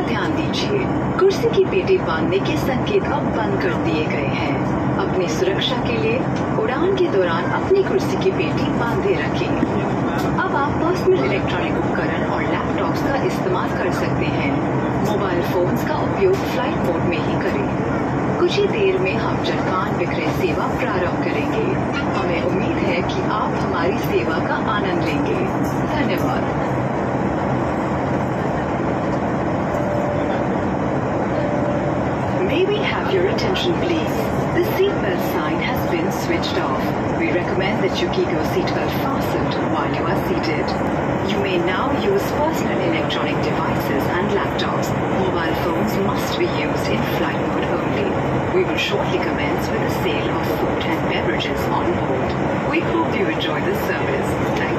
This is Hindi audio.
कृपया ध्यान दीजिए। कुर्सी की पेटी बांधने के संकेत अब बंद कर दिए गए हैं। अपनी सुरक्षा के लिए उड़ान के दौरान अपनी कुर्सी की पेटी बांधे रखें। अब आप पर्सनल इलेक्ट्रॉनिक उपकरण और लैपटॉप्स का इस्तेमाल कर सकते हैं। मोबाइल फोन्स का उपयोग फ़्लाइट मोड में ही करें। कुछ ही देर में हम चरकान विक्रय सेवा प्रारंभ करेंगे। हमें उम्मीद है कि आप हमारी सेवा का आनंद लेंगे। धन्यवाद। Your attention, please? The seatbelt sign has been switched off. We recommend that you keep your seatbelt fastened while you are seated. You may now use personal electronic devices and laptops. Mobile phones must be used in flight mode only. We will shortly commence with the sale of food and beverages on board. We hope you enjoy the service.